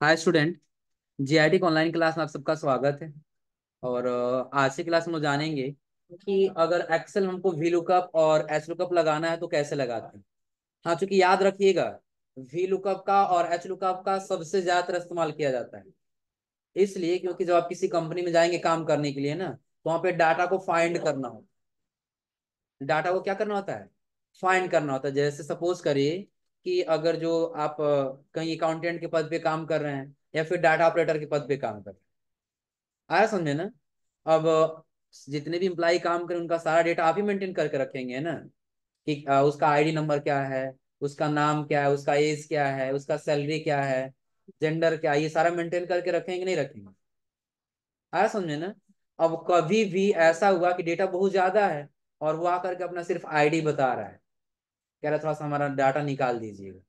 हाय student GIT की online class में आप सबका स्वागत है। और आज की क्लास में हम जानेंगे कि अगर एक्सेल हमको वी लुकअप और एच लुकअप लगाना है तो कैसे लगाते हैं। हाँ चूँकि याद रखिएगा वी लुकअप का और एच लुकअप का सबसे ज़्यादातर इस्तेमाल किया जाता है। इसलिए क्योंकि जब आप किसी कंपनी में जाएँगे काम करने के लिए ना तो वहाँ पे डाटा को फाइंड करना होता है। डाटा को क्या करना होता है? फाइंड करना होता है। जैसे सपोज़ करिए कि अगर जो आप कहीं अकाउंटेंट के पद पे काम कर रहे हैं या फिर डाटा ऑपरेटर के पद पे काम कर रहे हैं। आया समझे ना? अब जितने भी इम्प्लाई काम करें, उनका सारा डेटा आप ही मेंटेन करके रखेंगे ना? कि उसका आईडी नंबर क्या है, उसका नाम क्या है, उसका एज क्या है, उसका सैलरी क्या है जेंडर क्या है, ये सारा मेंटेन करके रखेंगे, नहीं रखेंगे? आया समझे ना? अब कभी भी ऐसा हुआ कि डेटा बहुत ज़्यादा है और वो आकर के अपना सिर्फ़ आईडी बता रहा है। कह रहा थोड़ा सा हमारा डाटा निकाल दीजिएगा।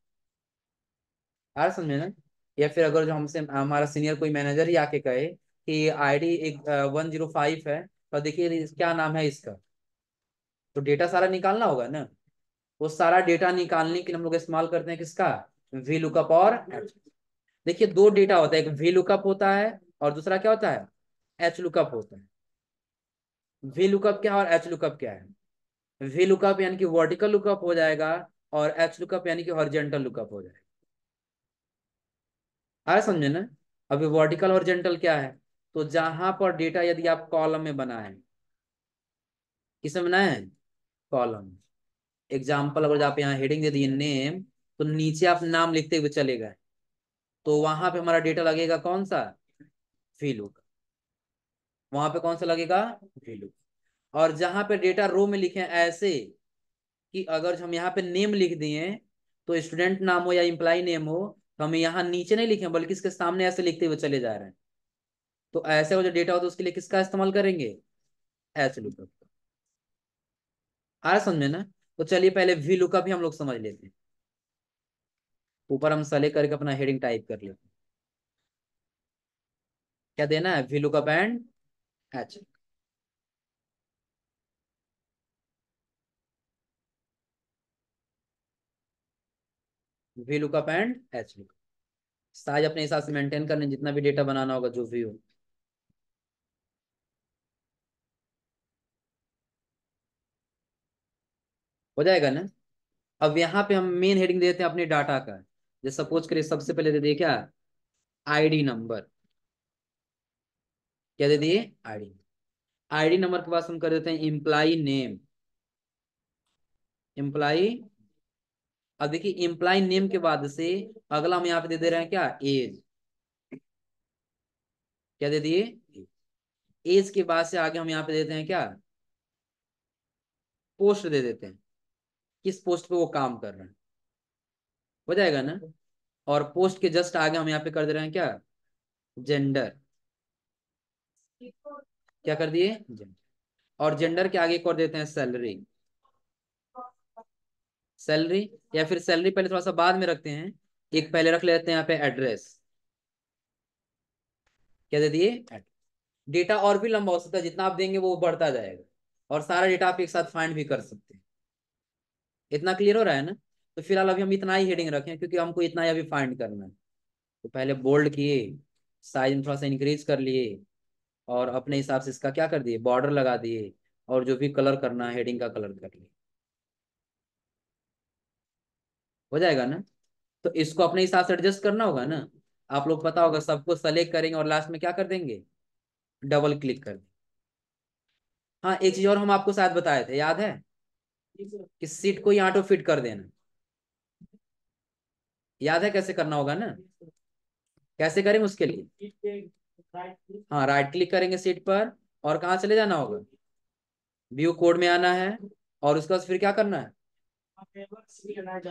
आया समझे ना? या फिर अगर जो हमसे, हमारा सीनियर कोई मैनेजर ही आके कहे कि आईडी एक वन ज़ीरो फाइव है तो देखिए क्या नाम है इसका? तो डेटा सारा निकालना होगा ना? वो सारा डेटा निकालने के लिए हम लोग इस्तेमाल करते हैं किसका? वी लुकअप और देखिए, दो डेटा होता है, एक वी लुकअप होता है और दूसरा क्या होता है? एच लुकअप होता है। वी लुकअप क्या है और एच लुकअप क्या है? वी लुकअप यानी कि वर्टिकल लुकअप हो जाएगा और एच लुकअप यानी कि हॉरिजेंटल लुकअप हो जाएगा। आया समझे ना? अभी वर्टिकल हॉरिजेंटल क्या है? तो जहाँ पर डेटा यदि आप कॉलम में बनाए, किसमें बनाए? कॉलम एग्ज़ाम्पल अगर आप यहाँ हेडिंग दे दिए नेम तो नीचे आप नाम लिखते हुए चले गए। तो वहाँ पे हमारा डेटा लगेगा कौन सा? फीलू का वहाँ पे कौन सा लगेगा? फीलू और जहाँ पे डेटा रो में लिखे ऐसे कि अगर हम यहाँ पे नेम लिख दिए तो स्टूडेंट नाम हो या इम्प्लाई नेम हो तो हम यहाँ नीचे नहीं लिखे, बल्कि इसके सामने ऐसे लिखते हुए चले जा रहे हैं। तो ऐसे वो जो डेटा है, उसके लिए किसका इस्तेमाल करेंगे? एच लुकअप आ रहा समझे ना? तो चलिए पहले वी लुकअप ही हम लोग समझ लेते हैं। ऊपर हम सेलेक्ट करके अपना हेडिंग टाइप कर लेते हैं। क्या देना है? V lookup and H V lookup and H lookup size अपने हिसाब से मेंटेन करने, जितना भी डेटा बनाना होगा, जो भी हो। हो जाएगा ना? अब यहाँ पे हम मेन हेडिंग देते हैं अपने डाटा का। जैसे सपोज़ करिए, सबसे पहले दे दिए क्या? आईडी नंबर क्या दे दिए? आईडी आईडी नंबर के बाद हम कर देते हैं इम्प्लाई नेम इम्प्लाई अब देखिए इम्प्लाई नेम के बाद से अगला हम यहाँ पे दे दे रहे हैं क्या? एज क्या दे दिए? एज के बाद से आगे हम यहाँ पे देते हैं क्या? पोस्ट दे देते हैं। किस पोस्ट पे वो काम कर रहे हैं? हो जाएगा ना? और पोस्ट के जस्ट आगे हम यहाँ पे कर दे रहे हैं क्या? जेंडर क्या कर दिए? जेंडर और जेंडर के आगे कर देते हैं सैलरी सैलरी या फिर सैलरी पहले थोड़ा सा बाद में रखते हैं। एक पहले रख लेते हैं यहाँ पे एड्रेस। क्या दे दिए? डेटा और भी लंबा हो सकता है जितना आप देंगे वो बढ़ता जाएगा। और सारा डेटा आप एक साथ फाइंड भी कर सकते हैं। इतना क्लियर हो रहा है ना? तो फ़िलहाल अभी हम इतना ही हेडिंग रखें क्योंकि हमको इतना ही अभी फाइंड करना है। तो पहले बोल्ड किए साइज़ थोड़ा सा इंक्रीज कर लिए और अपने हिसाब से इसका क्या कर दिए? बॉर्डर लगा दिए और जो भी कलर करना है हेडिंग का कलर कर लिए। हो जाएगा ना? तो इसको अपने हिसाब से एडजस्ट करना होगा ना? आप लोग पता होगा सबको सेलेक्ट करेंगे और लास्ट में क्या कर देंगे? डबल क्लिक कर देंगे। हाँ एक चीज़ और हम आपको शायद बताए थे याद है? कि सीट को ही ऑटो फिट कर देना। याद है कैसे करना होगा ना? कैसे करेंगे उसके लिए? हाँ राइट क्लिक करेंगे सीट पर और कहाँ चले जाना होगा? व्यू कोड में आना है और उसके बाद फिर क्या करना है?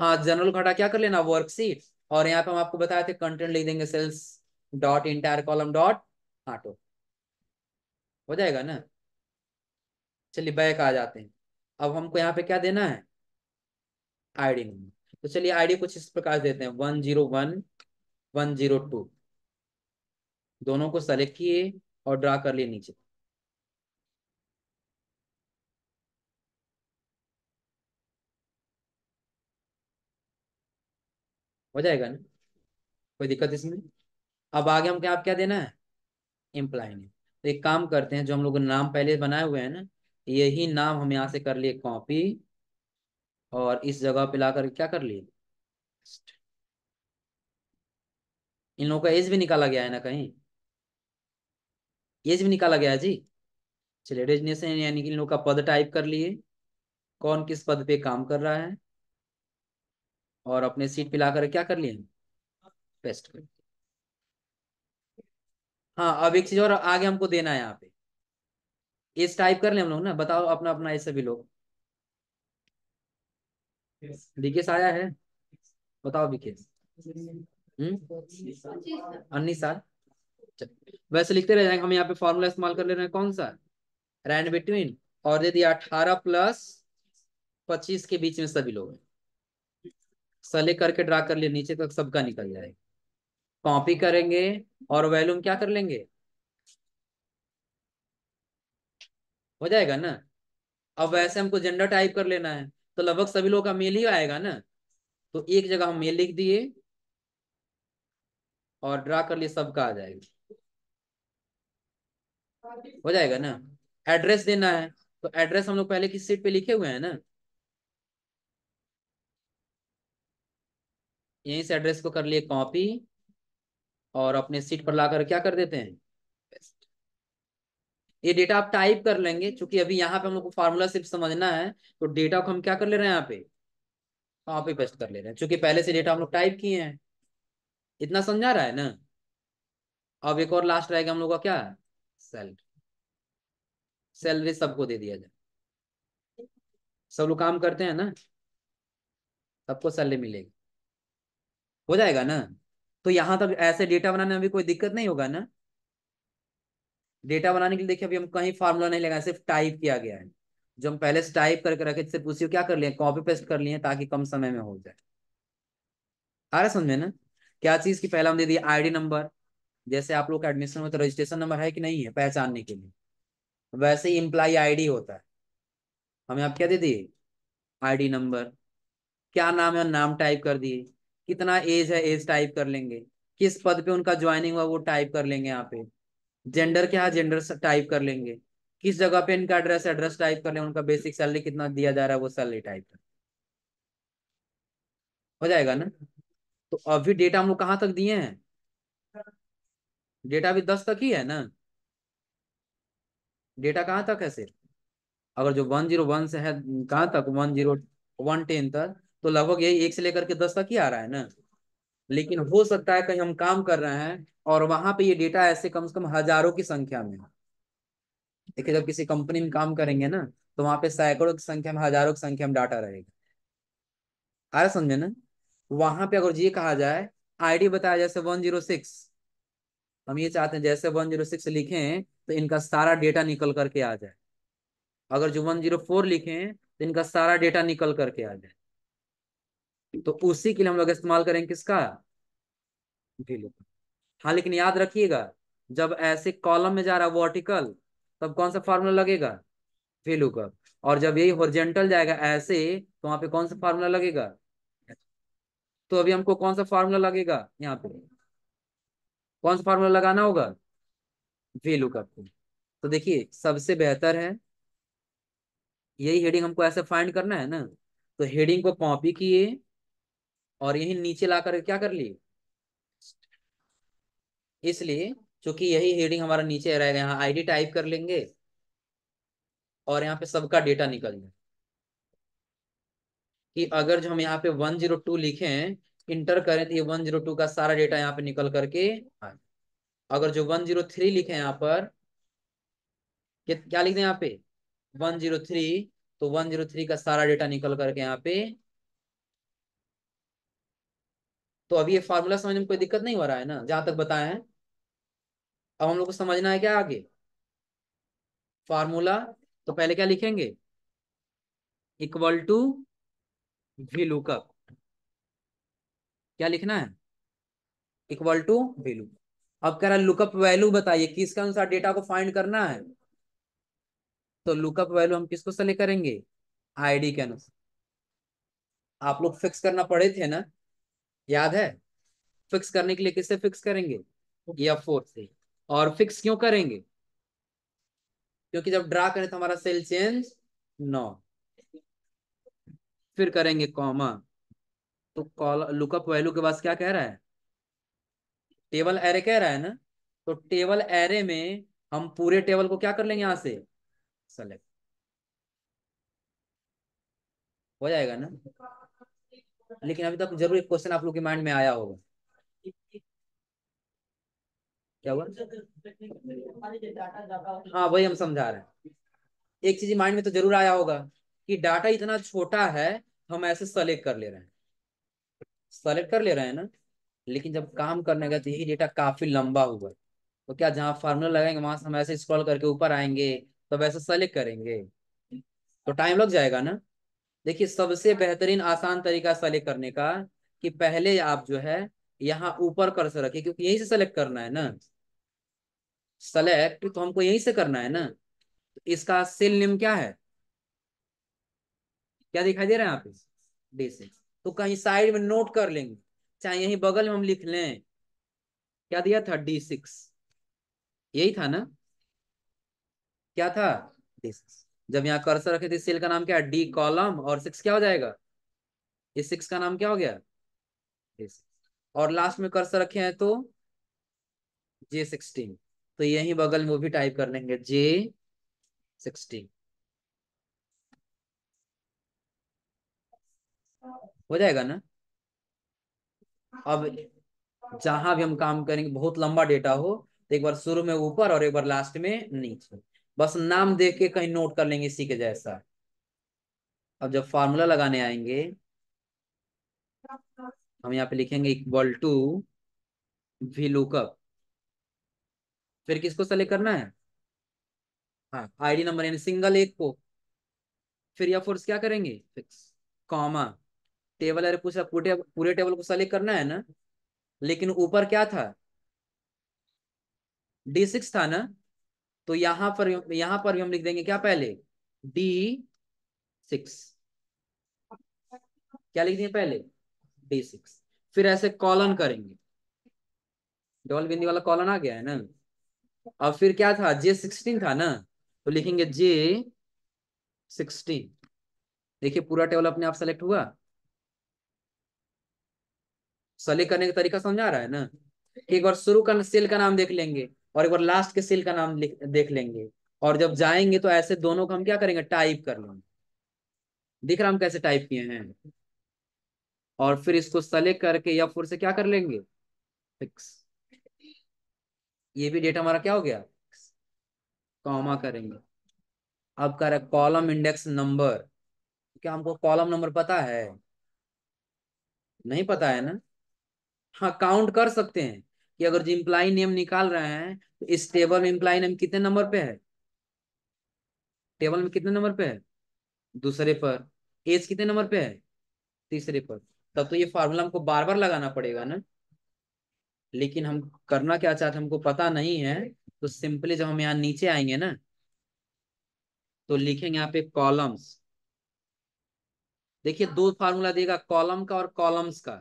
हाँ जनरल घटा क्या कर लेना? वर्कशीट और यहाँ पे हम आपको बताए थे कंटेंट लिख देंगे cells dot entire column dot auto हो जाएगा ना? चलिए बैक आ जाते हैं। अब हमको यहाँ पे क्या देना है? आईडी नंबर तो चलिए आईडी कुछ इस प्रकार देते हैं। One zero one one zero two. दोनों को सेलेक्ट किए और ड्रा कर लिए नीचे। हो जाएगा ना? कोई दिक्कत इसमें? अब आगे हम क्या, आप क्या देना है? इम्प्लाई नेम तो एक काम करते हैं, जो हम लोग नाम पहले बनाए हुए हैं ना, यही नाम हम यहाँ से कर लिए कॉपी और इस जगह पे लाकर क्या कर लिए? इन लोगों का एज भी निकाला गया है ना कहीं? एज भी निकाला गया है जी। चलिए यानी कि इन लोगों का पद टाइप कर लिए। कौन किस पद पे काम कर रहा है? और अपने सीट पे लाकर क्या कर लिए पेस्ट कर हाँ अब एक चीज़ और आगे हमको देना है यहाँ पे। एज टाइप कर ले हम लोग ना, बताओ अपना अपना ऐसे भी लोग। विकेश आया है? बताओ विकेश। हम्म? उन्नीस साल वैसे लिखते रह जाएँगे, हम यहाँ पे फॉर्मूला इस्तेमाल कर ले रहे हैं कौन सा? रैंड बिटवीन और दे दिया अठारह प्लस पच्चीस के बीच में सभी लोग सले करके ड्रा कर लिए, नीचे तक सबका निकल जाएगा कॉपी करेंगे और वैल्यूम क्या कर लेंगे? हो जाएगा ना? अब वैसे हमको जेंडर टाइप कर लेना है तो लगभग सभी लोगों का मेल ही आएगा ना? तो एक जगह हम मेल लिख दिए और ड्रा कर लिए, सबका आ जाएगा। हो जाएगा ना? एड्रेस देना है तो एड्रेस हम लोग पहले किस सीट पे लिखे हुए हैं ना? यहीं से एड्रेस को कर लिए कॉपी और अपने सीट पर लाकर क्या कर देते हैं? ये डेटा आप टाइप कर लेंगे क्योंकि अभी यहाँ पे हम लोग को फार्मूला सिर्फ़ समझना है तो डेटा को हम क्या कर ले रहे हैं यहाँ पे? कॉपी पेस्ट कर ले रहे हैं क्योंकि पहले से डेटा हम लोग टाइप किए हैं। इतना समझा रहा है ना? अब एक और लास्ट रहेगा हम लोग का क्या? सैलरी सैलरी सबको दे दिया जाए। सब लोग काम करते हैं ना? सबको सैलरी मिलेगी। हो जाएगा ना? तो यहाँ तक ऐसे डेटा बनाने में भी कोई दिक्कत नहीं होगा ना? डेटा बनाने के लिए देखिए, अभी हम कहीं फार्मूला नहीं लगा सिर्फ़ टाइप किया गया है। जो हम पहले से टाइप करके रखे सिर्फ़ उसी क्या कर लिए? कॉपी पेस्ट कर लिए ताकि कम समय में हो जाए। आ रहा समझे ना? क्या चीज़ की पहला हम दे दिए आईडी नंबर जैसे आप लोग का एडमिशन में तो रजिस्ट्रेशन नंबर है कि नहीं है पहचानने के लिए? वैसे ही इम्प्लाई आईडी होता है। हमें आप क्या दे दिए? आईडी नंबर क्या नाम है नाम टाइप कर दिए? कितना एज है एज टाइप कर लेंगे। किस पद पे उनका ज्वाइनिंग हुआ, वो टाइप कर लेंगे यहाँ पे। जेंडर क्या जेंडर टाइप कर लेंगे। किस जगह पे इनका एड्रेस एड्रेस टाइप कर लेंगे उनका बेसिक सैलरी कितना दिया जा रहा है, वो सैलरी टाइप कर हो जाएगा ना? तो अभी डेटा हम लोग कहाँ तक दिए हैं? डेटा अभी दस तक ही है ना? डेटा कहाँ तक है सिर्फ़? अगर जो वन ज़ीरो वन से है, कहाँ तक? वन ज़ीरो वन टेन तक। तो लगभग यही एक से लेकर के दस तक ही आ रहा है ना? लेकिन हो सकता है कहीं हम काम कर रहे हैं और वहाँ पे ये डेटा ऐसे कम से कम हज़ारों की संख्या में। देखिए, जब किसी कंपनी में काम करेंगे ना तो वहाँ पे सैकड़ों की संख्या में, हज़ारों की संख्या में डाटा रहेगा। आ रहा समझे ना? वहाँ पे अगर ये कहा जाए आईडी बताया जैसे वन ज़ीरो सिक्स हम ये चाहते हैं जैसे वन ज़ीरो सिक्स लिखें तो इनका सारा डेटा निकल करके आ जाए। अगर जो वन ज़ीरो फोर लिखें तो इनका सारा डेटा निकल करके आ जाए। तो उसी के लिए हम लोग इस्तेमाल करेंगे किसका? हाँ लेकिन याद रखिएगा, जब ऐसे कॉलम में जा रहा है वर्टिकल तब कौन सा फार्मूला लगेगा? वेलू का। और जब यही होरिजेंटल जाएगा ऐसे तो वहाँ पे कौन सा फार्मूला लगेगा? तो अभी हमको कौन सा फार्मूला लगेगा? यहाँ पे। कौन सा फार्मूला लगाना होगा? वेलू का। तो देखिए, सबसे बेहतर है, यही हेडिंग हमको ऐसे फाइंड करना है ना? तो हेडिंग को कॉपी किए और यही नीचे ला कर क्या कर लिए? इसलिए चूँकि यही हेडिंग हमारा नीचे रहेगा यहाँ आईडी टाइप कर लेंगे और यहाँ पे सबका डेटा निकल जाए कि अगर जो हम यहाँ पे 102 लिखे इंटर करें तो ये 102 का सारा डेटा यहाँ पे निकल करके आए। अगर जो 103 लिखे यहाँ पर क्या लिखते हैं यहाँ पे? 103 तो 103 का सारा डेटा निकल करके यहाँ पे तो अभी ये फार्मूला समझने में कोई दिक्कत नहीं हो रहा है ना? जहाँ तक बताए हैं। अब हम लोग को समझना है क्या आगे? फार्मूला तो पहले क्या लिखेंगे? इक्वल टू वी लुकअप क्या लिखना है? इक्वल टू वैल्यू अब कह रहा है लुकअप वैल्यू बताइए, किसके अनुसार डेटा को फाइंड करना है? तो लुकअप वैल्यू हम किसको सेलेक्ट करेंगे? आईडी के अनुसार। आप लोग फिक्स करना पड़े थे ना? याद है? फिक्स करने के लिए किससे फिक्स करेंगे? या फोर से। और फिक्स क्यों करेंगे? क्योंकि जब ड्रा करें तो हमारा सेल चेंज नौ फिर करेंगे कॉमा तो कॉल लुकअप वैल्यू के पास क्या कह रहा है? टेबल एरे कह रहा है ना? तो टेबल एरे में हम पूरे टेबल को क्या कर लेंगे यहाँ से? सेलेक्ट हो जाएगा ना? लेकिन अभी तक ज़रूर एक क्वेश्चन आप लोग के माइंड में आया होगा। क्या हुआ? हाँ वही हम समझा रहे हैं। एक चीज़ माइंड में तो ज़रूर आया होगा कि डाटा इतना छोटा है, हम ऐसे सेलेक्ट कर ले रहे हैं। सेलेक्ट कर ले रहे हैं ना, लेकिन जब काम करने का तो यही डेटा काफ़ी लंबा हुआ तो क्या जहाँ फार्मूला लगाएँगे, वहाँ से हम ऐसे स्क्रॉल करके ऊपर आएँगे तो वैसे सेलेक्ट करेंगे। तो टाइम लग जाएगा ना? देखिए, सबसे बेहतरीन, आसान तरीका सेलेक्ट करने का कि पहले आप जो है, यहाँ ऊपर कर से रखिए, क्योंकि यहीं से सेलेक्ट करना है ना। सेलेक्ट तो हमको यहीं से करना है ना। तो इसका सेल नेम क्या है? क्या दिखाई दे रहा है यहाँ पे? डी तो कहीं साइड में नोट कर लेंगे। चाहे यहीं बगल में हम लिख लें। क्या दिया था? डी सिक्स यही था ना? क्या था? डी सिक्स जब यहाँ कर्सर रखे थे सेल का नाम क्या? डी कॉलम और सिक्स क्या हो जाएगा? इस सिक्स का नाम क्या हो गया? और लास्ट में कर्सर रखे हैं तो जे सिक्सटीन तो यही बगल में वो भी टाइप कर लेंगे जे सिक्सटीन हो जाएगा ना? अब जहाँ भी हम काम करेंगे, बहुत लंबा डेटा हो तो एक बार शुरू में ऊपर और एक बार लास्ट में नीचे. बस नाम देख के कहीं नोट कर लेंगे इसी के जैसा। अब जब फॉर्मूला लगाने आएँगे, हम यहाँ पे लिखेंगे इक्वल टू वी लुकअप फिर किसको सेलेक्ट करना है? हाँ आईडी नंबर यानी सिंगल एक को। फिर या फोर्स क्या करेंगे? फिक्स कॉमा टेबल अरे पूछा, पूरे पूरे टेबल को सेलेक्ट करना है ना? लेकिन ऊपर क्या था? डी सिक्स था ना? तो यहाँ पर यहाँ पर भी हम लिख देंगे क्या पहले? डी सिक्स क्या लिख दिए पहले? डी सिक्स फिर ऐसे कॉलन करेंगे। डबल बिंदी वाला कॉलन आ गया है ना? अब फिर क्या था? जे सिक्सटीन था ना? तो लिखेंगे जे सिक्सटीन देखिए पूरा टेबल अपने आप सेलेक्ट हुआ। सेलेक्ट करने का तरीका समझा रहा है ना? एक बार शुरू का सेल का नाम देख लेंगे। और एक बार लास्ट के सेल का नाम देख लेंगे। और जब जाएँगे तो ऐसे दोनों को हम क्या करेंगे? टाइप कर लेंगे। दिख रहा हम कैसे टाइप किए हैं? और फिर इसको सेलेक्ट करके या फिर से क्या कर लेंगे? फिक्स ये भी डेटा हमारा क्या हो गया? कॉमा करेंगे। अब कर कॉलम इंडेक्स नंबर क्या हमको कॉलम नंबर पता है? नहीं पता है ना? हाँ काउंट कर सकते हैं। कि अगर जो इम्प्लाई नेम निकाल रहे हैं तो इस टेबल में इम्प्लाई नेम कितने नंबर पे है? टेबल में कितने नंबर पे है? दूसरे पर। एज कितने नंबर पे है? तीसरे पर। तब तो ये फार्मूला हमको बार बार लगाना पड़ेगा ना। लेकिन हम करना क्या चाहते हमको पता नहीं है तो सिंपली जब हम यहाँ नीचे आएँगे ना तो लिखेंगे यहाँ पे कॉलम्स देखिए, दो फार्मूला देगा कॉलम का और कॉलम्स का।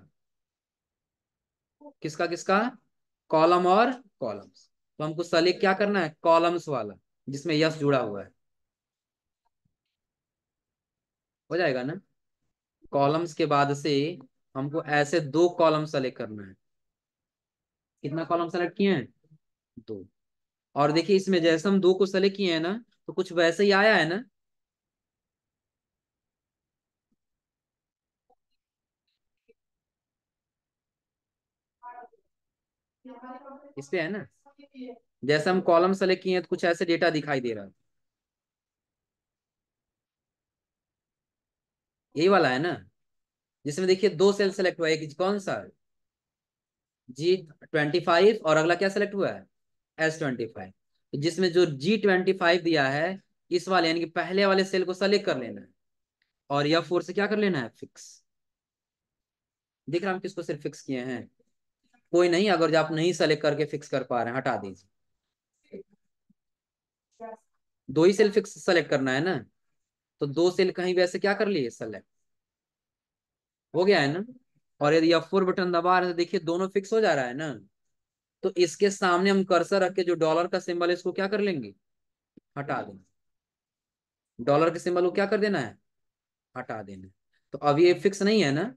किसका किसका? कॉलम और कॉलम्स तो हमको सेलेक्ट क्या करना है? कॉलम्स वाला, जिसमें यस जुड़ा हुआ है। हो जाएगा ना? कॉलम्स के बाद से हमको ऐसे दो कॉलम सेलेक्ट करना है। कितना कॉलम सेलेक्ट किए हैं? दो। और देखिए इसमें जैसे हम दो को सेलेक्ट किए हैं ना तो कुछ वैसे ही आया है ना? इस पे है ना? जैसे हम कॉलम सेलेक्ट किए हैं तो कुछ ऐसे डेटा दिखाई दे रहा है। यही वाला है ना? जिसमें देखिए दो सेल सेलेक्ट हुआ है कौन सा? जी ट्वेंटी फाइव और अगला क्या सेलेक्ट हुआ है? एस ट्वेंटी फाइव जिसमें जो जी ट्वेंटी फाइव दिया है, इस वाले यानी कि पहले वाले सेल को सेलेक्ट कर लेना है। और यह फोर से क्या कर लेना है? फिक्स देख रहा हम किसको सिर्फ़ फिक्स किए हैं? कोई नहीं, अगर जो आप नहीं सेलेक्ट करके फिक्स कर पा रहे हैं, हटा दीजिए। दो ही सेल फिक्स सेलेक्ट करना है ना? तो दो सेल कहीं वैसे क्या कर लिए? सेलेक्ट हो गया है ना? और यदि फोर बटन दबा रहे तो देखिए दोनों फिक्स हो जा रहा है ना? तो इसके सामने हम कर्सर रख के जो डॉलर का सिंबल है, इसको क्या कर लेंगे? हटा देना डॉलर के सिंबल को क्या कर देना है? हटा देना तो अब ये फिक्स नहीं है ना?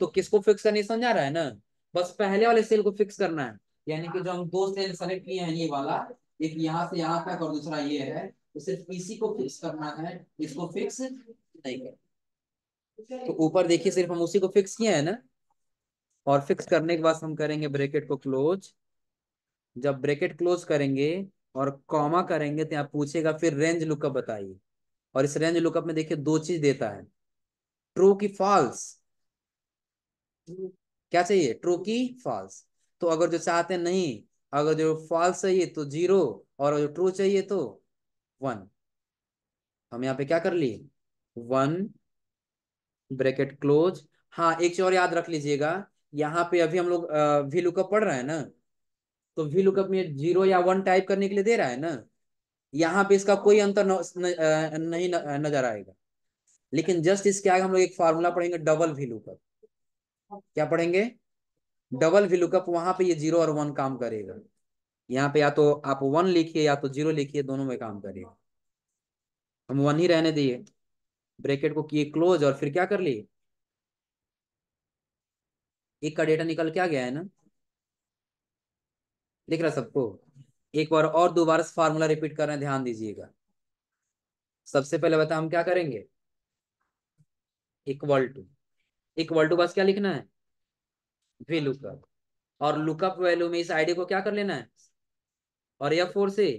तो किसको फिक्स करने समझा रहा है ना? बस पहले वाले सेल को फिक्स करना है। यानी कि जो हम दो सेल सेलेक्ट किए हैं, ये वाला, एक यहाँ से यहाँ तक और दूसरा ये है तो सिर्फ़ इसी को फिक्स करना है, इसको फिक्स नहीं कर तो ऊपर देखिए, सिर्फ़ हम उसी को फिक्स किए हैं ना? और फिक्स करने के बाद हम करेंगे ब्रेकेट को क्लोज जब ब्रेकेट क्लोज करेंगे और कॉमा करेंगे तो यहाँ पूछेगा, फिर रेंज लुकअप बताइए। और इस रेंज लुकअप में देखिए, दो चीज़ देता है। ट्रू की फॉल्स क्या चाहिए? ट्रू की? फॉल्स तो अगर जो चाहते नहीं अगर जो फॉल्स चाहिए तो ज़ीरो और जो ट्रू चाहिए तो वन हम यहाँ पे क्या कर लिए? वन ब्रैकेट क्लोज हाँ एक चीज़ और याद रख लीजिएगा। यहाँ पे अभी हम लोग वी लुकअप पढ़ रहे हैं ना? तो वी लुकअप में ज़ीरो या वन टाइप करने के लिए दे रहा है ना? यहाँ पे इसका कोई अंतर न, न, नहीं न, नज़र आएगा। लेकिन जस्ट इसके आगे हम लोग एक फार्मूला पढ़ेंगे डबल वी लुकअप क्या पढ़ेंगे? डबल वी लुकअप वहाँ पे ये ज़ीरो और वन काम करेगा। यहाँ पे या तो आप वन लिखिए या तो ज़ीरो लिखिए, दोनों में काम करेगा। हम वन ही रहने दिए। ब्रैकेट को किए क्लोज और फिर क्या कर लिए? एक का डेटा निकल क्या गया है ना? दिख रहा सबको? एक बार और दोबारा फार्मूला रिपीट कर रहे हैं, ध्यान दीजिएगा। सबसे पहले बता हम क्या करेंगे? इक्वल टू इक्वल टू बस क्या लिखना है? वी लुकअप और लुकअप वैल्यू में इस आईडी को क्या कर लेना है? और यह फोर से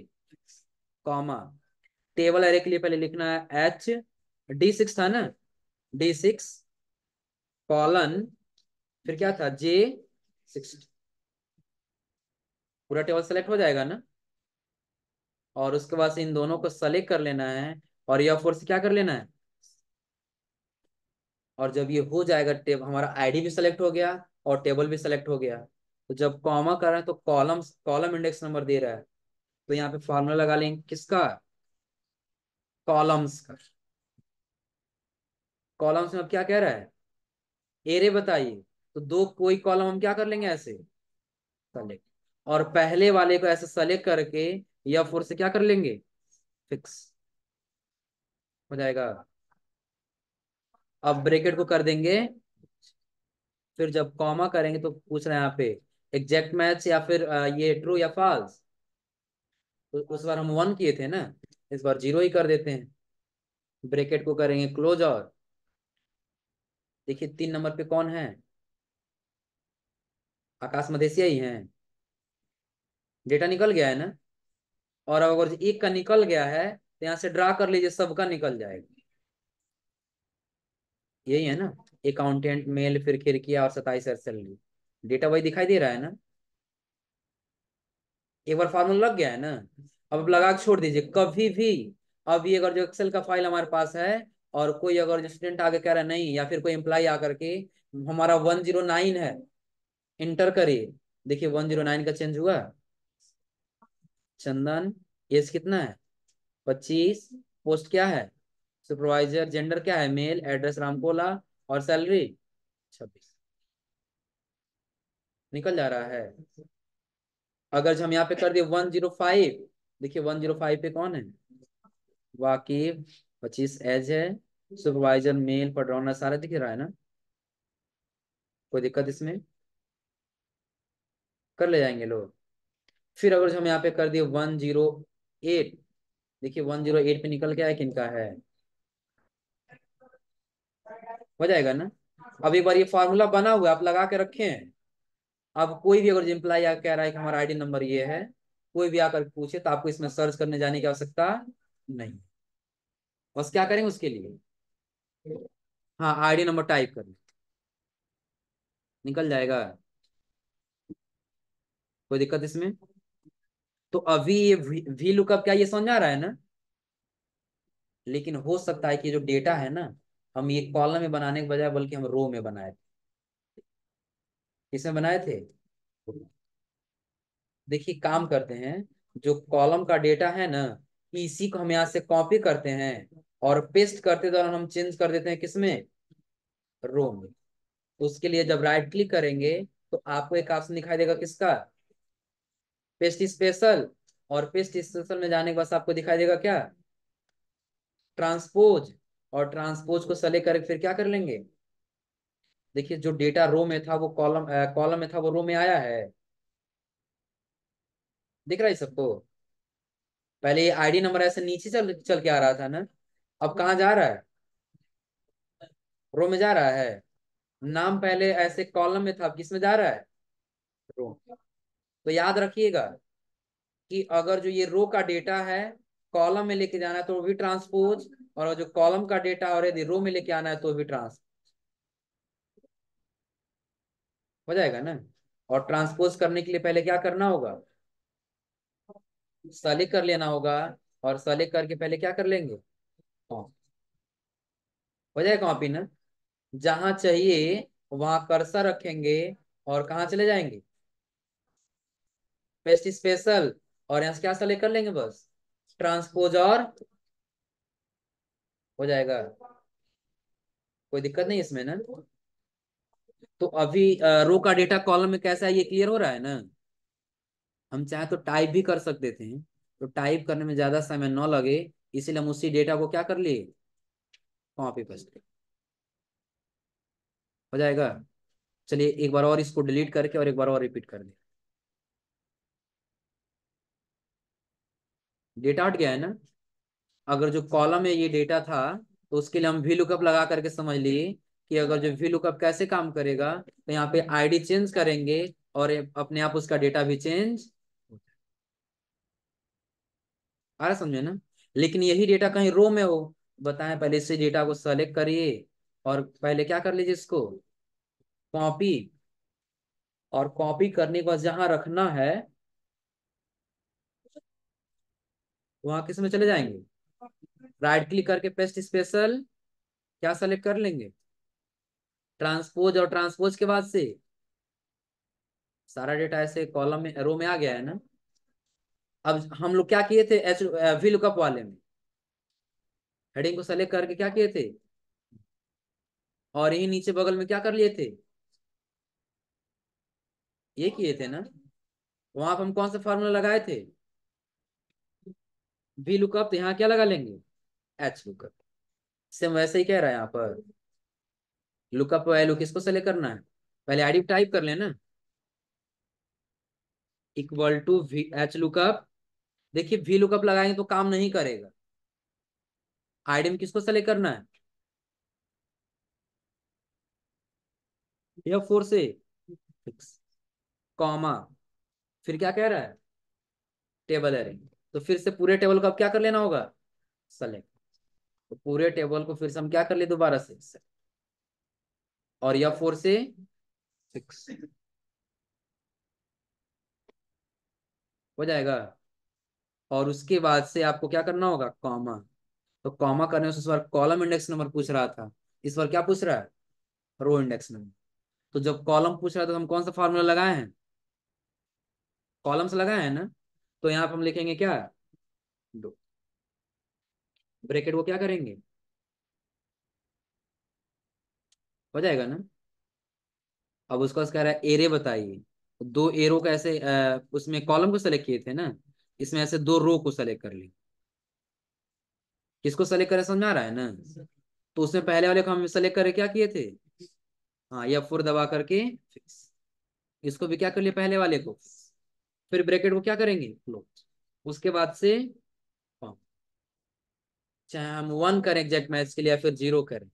कॉमा टेबल एरे के लिए पहले लिखना है एच डी सिक्स था ना? डी सिक्स कॉलन फिर क्या था? जे सिक्स पूरा टेबल सेलेक्ट हो जाएगा ना? और उसके बाद से इन दोनों को सेलेक्ट कर लेना है और यह फोर से क्या कर लेना है? और जब ये हो जाएगा टेब, हमारा आईडी भी सेलेक्ट हो गया। और टेबल भी सेलेक्ट हो गया। तो जब कॉमा कर रहे हैं तो कॉलम कॉलम इंडेक्स नंबर दे रहा है। तो यहाँ पे फॉर्मूला लगा लेंगे। किसका? कॉलम्स का। कॉलम्स में अब क्या कह रहा है? एरे बताइए। तो दो, कोई कॉलम हम क्या कर लेंगे? ऐसे सेलेक्ट और पहले वाले को ऐसे सेलेक्ट करके या फोर से क्या कर लेंगे? फिक्स हो जाएगा। अब ब्रेकेट को कर देंगे। फिर जब कॉमा करेंगे तो पूछ रहे हैं यहाँ पे एग्जैक्ट मैच या फिर ये ट्रू या फॉल्स तो उस बार हम वन किए थे ना, इस बार ज़ीरो ही कर देते हैं। ब्रेकेट को करेंगे क्लोज और। देखिए तीन नंबर पे कौन है? आकाश मधेसिया ही है। डेटा निकल गया है ना? और अब अगर एक का निकल गया है तो यहाँ से ड्रा कर लीजिए, सबका निकल जाएगा। यही है ना? अकाउंटेंट मेल फिर खिड़किया और सताइस सैलरी डेटा वही दिखाई दे रहा है ना? एक बार फार्मूला लग गया है ना? अब लगा के छोड़ दीजिए, कभी भी। अभी अगर जो एक्सेल का फ़ाइल हमारे पास है और कोई अगर जो स्टूडेंट आगे कह रहा है नहीं, या फिर कोई एम्प्लॉय आकर के हमारा वन ज़ीरो नाइन है इंटर करिए। देखिए वन ज़ीरो नाइन का चेंज हुआ। चंदन एज कितना है? पच्चीस। पोस्ट क्या है? सुपरवाइजर जेंडर क्या है? Male address Ramkola. और सैलरी छब्बीस। निकल जा रहा है। अगर हम यहाँ पे कर दिए वन ज़ीरो फाइव, देखिए वन ज़ीरो फाइव पे कौन है? वाकिफ, पच्चीस एज है, सुपरवाइजर, मेल पड्रॉनर सारा दिख रहा है ना? कोई दिक्कत इसमें? कर ले जाएँगे लोग। फिर अगर हम यहाँ पे कर दिए वन ज़ीरो एट, देखिए वन ज़ीरो एट पे निकल के आया किनका है? हो जाएगा ना? अब एक बार ये फॉर्मूला बना हुआ आप लगा के रखे। हैं अब कोई भी अगर एम्प्लॉय आकर कह रहा है कि हमारा आईडी नंबर ये है, कोई भी आकर पूछे तो आपको इसमें सर्च करने जाने की आवश्यकता नहीं। बस क्या करेंगे उसके लिए? हाँ आईडी नंबर टाइप कर। निकल जाएगा। कोई दिक्कत इसमें? तो अभी ये वी लुकअप क्या ये समझ आ रहा है ना? लेकिन हो सकता है कि जो डेटा है ना हम ये कॉलम में बनाने के बजाय बल्कि हम रो में बनाए थे। किसमें बनाए थे? देखिए, काम करते हैं। जो कॉलम का डेटा है ना, इसी को हम यहाँ से कॉपी करते हैं और पेस्ट करते दौरान हम चेंज कर देते हैं किसमें? रो में। तो उसके लिए जब राइट क्लिक करेंगे तो आपको एक ऑप्शन दिखाई देगा किसका? पेस्ट स्पेशल और पेस्ट स्पेशल में जाने के बाद आपको दिखाई देगा क्या? ट्रांसपोज और ट्रांसपोज को सेलेक्ट करके फिर क्या कर लेंगे? देखिए, जो डेटा रो में था, वो कॉलम कॉलम में था, वो रो में आया है। दिख रहा है सबको? पहले आईडी नंबर ऐसे नीचे चल चल के आ रहा था ना? अब कहाँ जा रहा है? रो में जा रहा है। नाम पहले ऐसे कॉलम में था, अब किसमें जा रहा है? रो तो याद रखिएगा कि अगर जो ये रो का डेटा है कॉलम में लेके जाना है तो वो भी ट्रांसपोज और जो कॉलम का डेटा और यदि रो में लेके आना है तो भी ट्रांस हो जाएगा ना? और ट्रांसपोज करने के लिए पहले क्या करना होगा? सेलेक्ट कर लेना होगा और सेलेक्ट करके पहले क्या कर लेंगे? हाँ जाएगा कॉपी ना? जहाँ चाहिए वहाँ कर्सर रखेंगे और कहा चले जाएँगे? पेस्ट स्पेशल और यहाँ से क्या सलेक्ट कर लेंगे बस? ट्रांसपोज और हो जाएगा। कोई दिक्कत नहीं इसमें ना। तो अभी रो का डेटा कॉलम में कैसा है, ये क्लियर हो रहा है ना? हम चाहे तो टाइप भी कर सकते थे। तो टाइप करने में ज़्यादा समय न लगे, इसीलिए हम उसी डेटा को क्या कर लिए? कॉपी पेस्ट हो जाएगा? चलिए, एक बार और इसको डिलीट करके और एक बार और रिपीट कर दे। डेटा हट गया है ना? अगर जो कॉलम में ये डेटा था तो उसके लिए हम वी लुकअप लगा करके समझ लिए कि अगर जो वी लुकअप कैसे काम करेगा तो यहाँ पे आईडी चेंज करेंगे और अपने आप उसका डेटा भी चेंज आ रहा समझे ना? लेकिन यही डेटा कहीं रो में हो, बताएँ पहले इसे डेटा को सेलेक्ट करिए और पहले क्या कर लीजिए इसको? कॉपी और कॉपी करने के बाद जहाँ रखना है, वहाँ किसमें चले जाएँगे? राइट क्लिक करके पेस्ट स्पेशल, क्या सेलेक्ट कर लेंगे? ट्रांसपोज और ट्रांसपोज के बाद से सारा डेटा ऐसे कॉलम में रो में आ गया है ना? अब हम लोग क्या किए थे? एच वी लुकअप वाले में। हेडिंग को सेलेक्ट करके क्या किए थे? और यही नीचे बगल में क्या कर लिए थे? ये किए थे ना? वहाँ पर हम कौन सा फॉर्मूला लगाए थे? वी लुकअप तो यहाँ क्या लगा लेंगे? एच लुकअप सेम वैसे ही कह रहा है यहाँ पर। लुकअप वैल्यू किसको सेलेक्ट करना है? पहले आईडी टाइप कर लेना। Equal to V H lookup देखिए वी लुकअप लगाएँगे तो काम नहीं करेगा। आईडी में किसको सेलेक्ट करना है? यह फोर से कॉमा फिर क्या कह रहा है? टेबल एरिंग तो फिर से पूरे टेबल को अब क्या कर लेना होगा? सेलेक्ट तो पूरे टेबल को फिर से हम क्या कर ले दोबारा से? और यह फोर से सिक्स हो जाएगा। और उसके बाद से आपको क्या करना होगा? कॉमा तो कॉमा करने से इस बार कॉलम इंडेक्स नंबर पूछ रहा था। इस बार क्या पूछ रहा है? रो इंडेक्स नंबर तो जब कॉलम पूछ रहा था तो हम कौन सा फॉर्मूला लगाए हैं? कॉलम से लगाए हैं ना? तो यहाँ पर हम लिखेंगे क्या? दो ब्रैकेट को क्या करेंगे? हो जाएगा ना? अब उसका कह रहा है एरे बताइए। दो एरो का ऐसे आ, उसमें कॉलम को सेलेक्ट किए थे ना? इसमें ऐसे दो रो को सेलेक्ट कर ली। किसको सेलेक्ट करें समझ आ रहा है ना? तो उसमें पहले वाले को हम सेलेक्ट करे क्या किए थे? हाँ या फोर दबा करके इसको भी क्या कर लिया पहले वाले को? फिर ब्रैकेट को क्या करेंगे? क्लोज उसके बाद से चाहे हम वन करें एग्जैक्ट मैच के लिए या फिर ज़ीरो करें।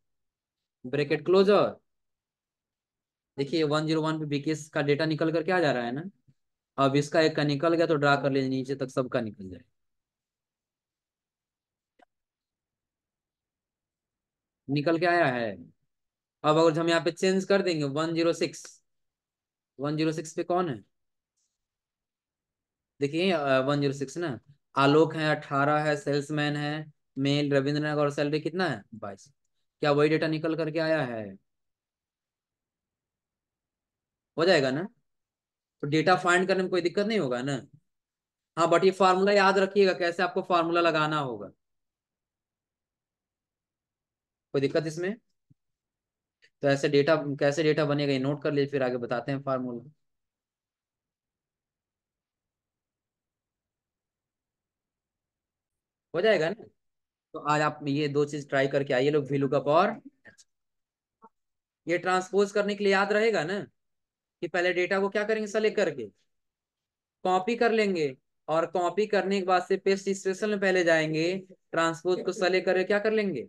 ब्रैकेट क्लोज और देखिए वन ज़ीरो वन पे बीकेस का डेटा निकल करके आ जा रहा है ना। अब इसका एक का निकल गया तो ड्रा कर लीजिए, नीचे तक सबका निकल जाए। निकल के आया है। अब अगर हम यहाँ पे चेंज कर देंगे one zero six one zero six पे कौन है? देखिए वन ज़ीरो सिक्स ना, आलोक है, अठारह है सेल्समैन है मेल रविंद्रनाथ और सैलरी कितना है? बाईस। क्या वही डेटा निकल करके आया है? हो जाएगा ना? तो डेटा फाइंड करने में कोई दिक्कत नहीं होगा ना? हाँ बट ये फार्मूला याद रखिएगा, कैसे आपको फार्मूला लगाना होगा। कोई दिक्कत इसमें? तो ऐसे डेटा कैसे डेटा बनेगा ये नोट कर लीजिए, फिर आगे बताते हैं फार्मूला हो जाएगा ना? तो आज आप ये दो चीज़ ट्राई करके आइए लोग वी लुकअप और ये ट्रांसपोज करने के लिए याद रहेगा ना कि पहले डेटा को क्या करेंगे? सेलेक्ट करके। कॉपी कर लेंगे और कॉपी करने के बाद से पेस्ट स्पेशल में पहले जाएँगे ट्रांसपोज को सेलेक्ट करके क्या कर लेंगे?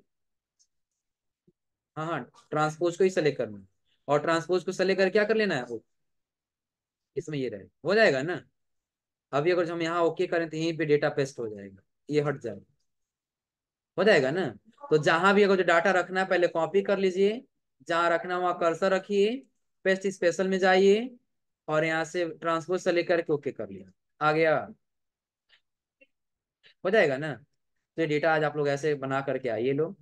हाँ हाँ ट्रांसपोज को ही सेलेक्ट करना और ट्रांसपोज को सेलेक्ट करके क्या कर लेना है? इसमें ये रहे, हो जाएगा ना? अभी अगर हम यहाँ ओके करें तो यहीं पे डेटा पेस्ट हो जाएगा, ये हट जाएगा। हो जाएगा ना? तो जहाँ भी अगर जो डाटा रखना है, पहले कॉपी कर लीजिए। जहाँ रखना वहाँ कर्सर रखिए। पेस्ट स्पेशल में जाइए और यहाँ से ट्रांसपोर्ट से लेकर के ओके कर लिया। आ गया। हो जाएगा ना? तो ये डेटा आज आप लोग ऐसे बना करके आइए लोग